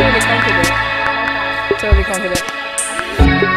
totally conquered it. Totally conquered it.